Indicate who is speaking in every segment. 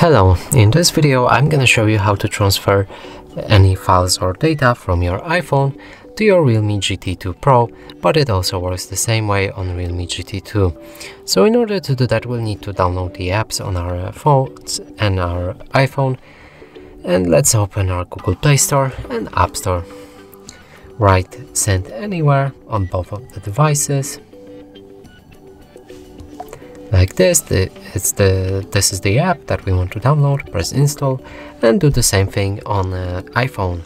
Speaker 1: Hello, in this video I'm gonna show you how to transfer any files or data from your iPhone to your Realme GT2 Pro, but it also works the same way on Realme GT2. So in order to do that we'll need to download the apps on our phones and our iPhone and let's open our Google Play Store and App Store. Write send anywhere on both of the devices. Like this the, it's the this is the app that we want to download press install and do the same thing on uh, iphone.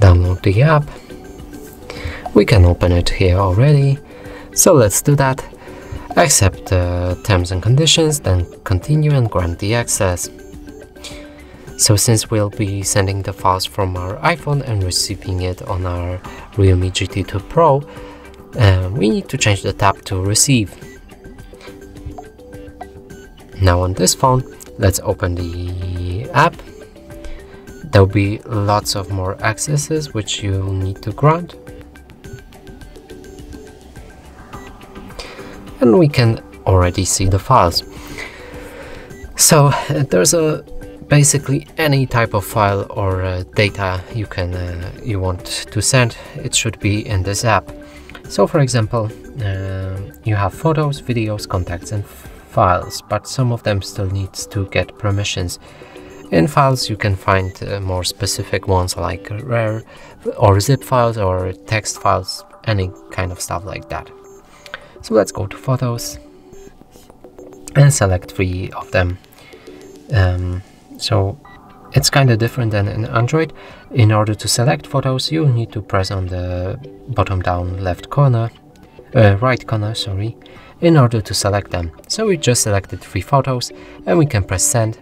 Speaker 1: Download the app. We can open it here already. So let's do that accept the terms and conditions then continue and grant the access so since we'll be sending the files from our iPhone and receiving it on our Realme GT2 Pro, uh, we need to change the tab to receive. Now on this phone, let's open the app. There'll be lots of more accesses which you'll need to grant. And we can already see the files. So uh, there's a basically any type of file or uh, data you can uh, you want to send it should be in this app. So for example uh, you have photos videos contacts and files but some of them still needs to get permissions. In files you can find uh, more specific ones like RAR or zip files or text files any kind of stuff like that so let's go to photos and select three of them um, so it's kind of different than in Android. In order to select photos, you need to press on the bottom down left corner, uh, right corner, sorry, in order to select them. So we just selected three photos and we can press send.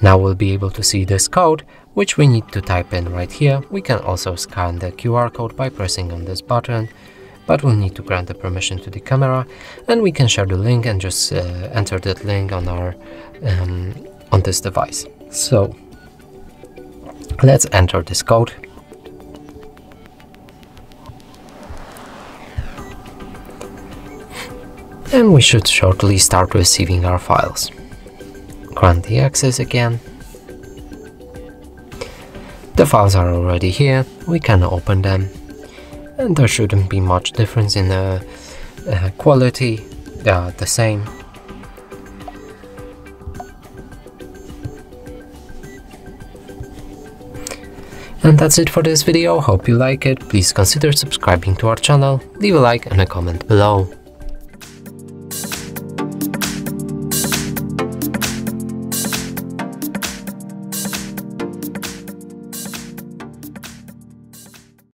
Speaker 1: Now we'll be able to see this code, which we need to type in right here. We can also scan the QR code by pressing on this button but we'll need to grant the permission to the camera and we can share the link and just uh, enter that link on our um, on this device. So let's enter this code. And we should shortly start receiving our files. Grant the access again. The files are already here. We can open them and there shouldn't be much difference in the uh, quality. They are the same. And that's it for this video, hope you like it, please consider subscribing to our channel, leave a like and a comment below.